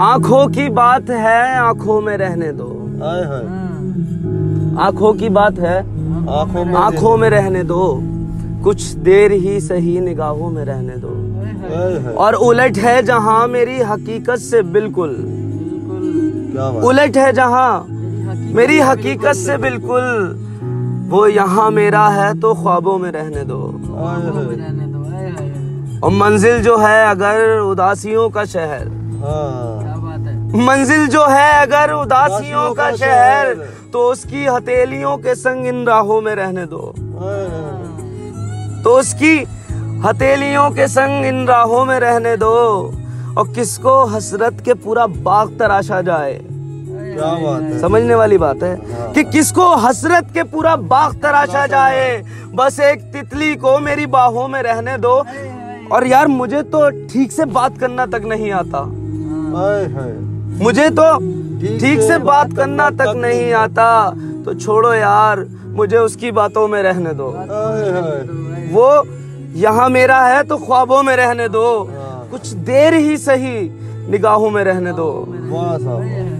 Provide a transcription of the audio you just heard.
आँखों की बात है आँखों में रहने दो। आँखों की बात है आँखों में आँखों में रहने दो। कुछ देर ही सही निगाहों में रहने दो। और उलट है जहाँ मेरी हकीकत से बिल्कुल। उलट है जहाँ मेरी हकीकत से बिल्कुल। वो यहाँ मेरा है तो ख्वाबों में रहने दो। हाय हाय और मंजिल जो है अगर उदासियों का शहर। हाँ। मंजिल जो है अगर उदासियों का शहर तो उसकी हथेलियों के संग इन राहों में रहने दो। हाय तो उसकी हथेलियों के संग इन राहों में रहने दो और किसको हसरत के पूरा बाग तराशा जाए। क्या बात है। समझने वाली बात है कि किसको हसरत के पूरा बाग तराशा जाए बस एक तितली को मेरी बाहों में रहने दो। और यार मुझे तो ठीक से बात करना तक नहीं आता। मुझे तो ठीक से बात करना तक नहीं आता। तो छोड़ो यार मुझे उसकी बातों में रहने दो। वो यहाँ मेरा है तो ख्वाबों में रहने दो। हाँ। कुछ देर ही सही निगाहों में रहने दो। वाह साहब।